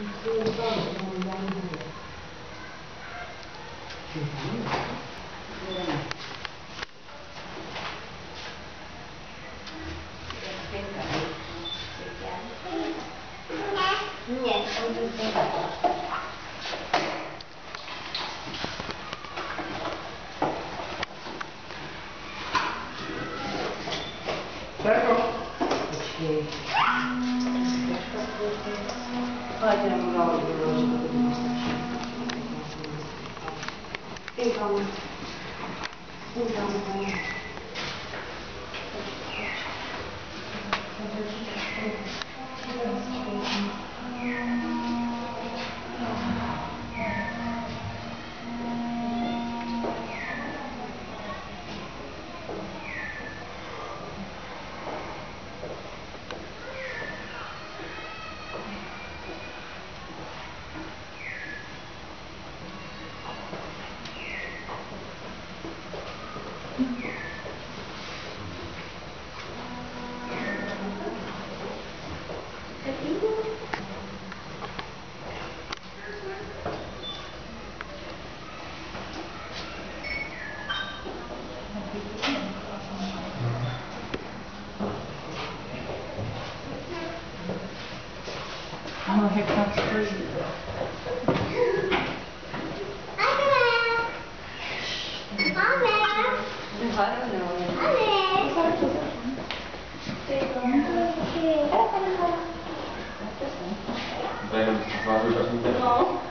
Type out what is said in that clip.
Dạ, certo? Ok. 外线不知道，就是对方互相的。Oh, here comes Bree. I don't know. Będę was wybrać No.